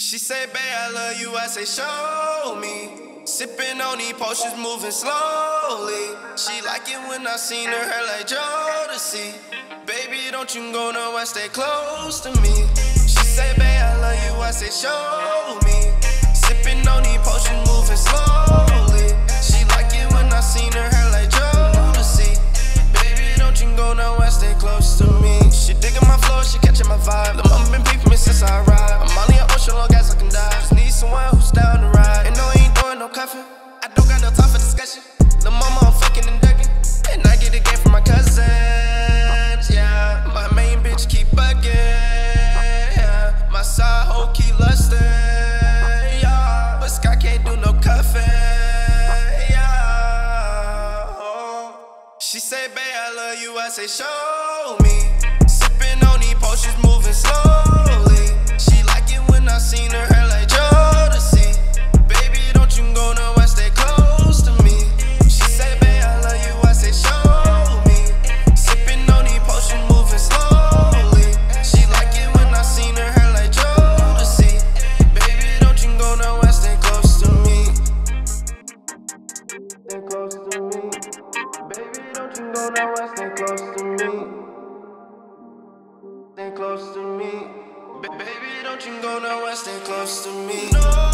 She say, babe, I love you. I say, show me. Sipping on these potions, moving slowly. She like it when I seen her, hair like Jodeci. Baby, don't you go nowhere, stay close to me. She say, babe, I love you. I say, show me. She say, babe, I love you. I say, show me. don't know stay close to me. Stay close to me. Ba baby, don't you go nowhere, stay close to me. No.